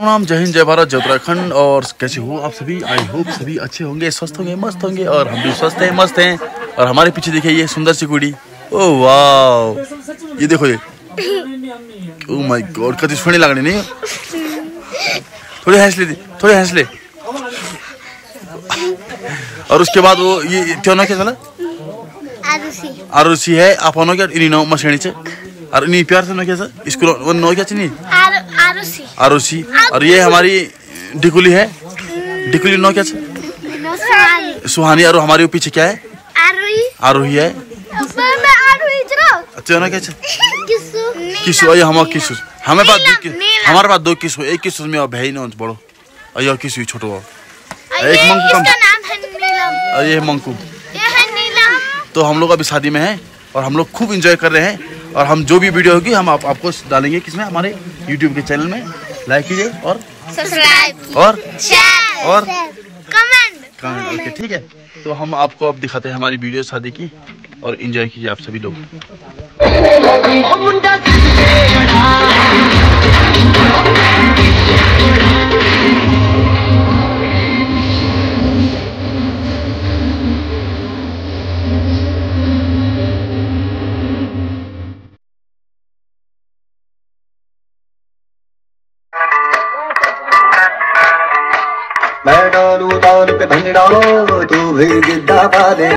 नाम जय हिंद जय भारत जय उत्तराखंड और कैसे हो आप सभी? आई होप सभी अच्छे होंगे स्वस्थ होंगे मस्त होंगे और हम भी स्वस्थ हैं मस्त हैं और हमारे पीछे देखिए ये सुंदर सी कुड़ी। ओ वाह ये देखो ये। ओ माय गॉड कति सोनी लगनी नहीं? थोड़ी हंस ले थोड़ी हंस ले। और उसके बाद वो ये त्यो ना क्या चला आरुषि। है आपनो क्या इनी नो मशेणी छे और इनी प्यार से नो क्या सा स्कूल वो नो क्या चनी? आरु आरुषि। आरुषि। और ये हमारी डिकुली है? डिकुली नो क्या सुहानी। और हमारे पीछे क्या है? आरोही। है। त्यो ना क्या किसु। किसु ये हमारा किसु। हमें पास दो हमारे पास दो किसु। एक किसु में और भाई ना बड़ो। और ये किसु ही छोटो एक मंकू कम। है ये है मंकू है तो हम लोग अभी शादी में हैं और हम लोग खूब इंजॉय कर रहे हैं। और हम जो भी वीडियो होगी हम आप, आपको डालेंगे किसमें? हमारे यूट्यूब के चैनल में। लाइक कीजिए और सब्सक्राइब और शेयर और कमेंट कमेंट ओके ठीक है। तो हम आपको अब दिखाते हैं हमारी वीडियो शादी की और एंजॉय कीजिए आप सभी लोग। तालुक धन डालो तू भी गिद्दा पा दे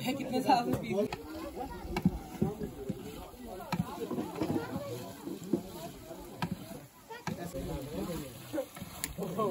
Hepimiz aldık bir. Oh.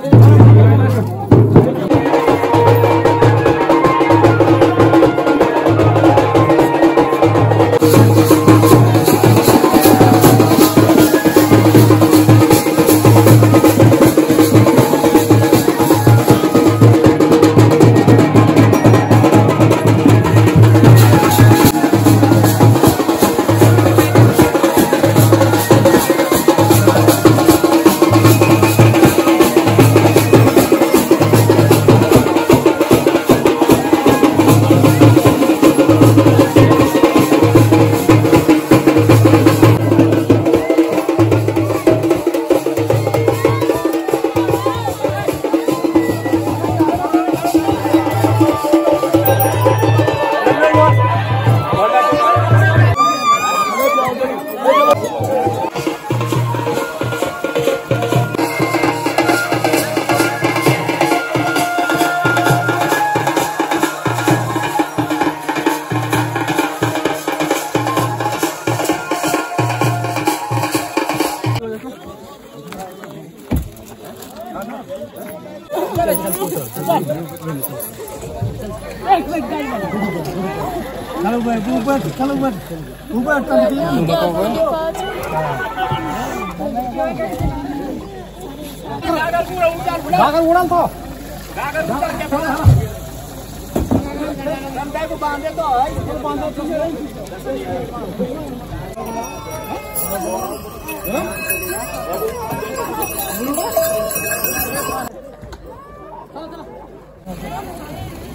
Gracias. Kalau buat buat, kalau buat buat tadi. Buat apa? Bakar uran toh. Bakar uran ke mana? Ramai bu bandar toh, bandar tu. Hah?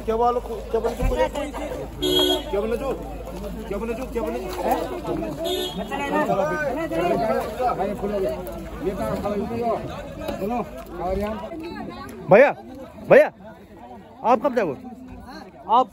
क्या वाला क्या क्या जो क्या जो क्या भैया भैया आप कब जाओगे? आप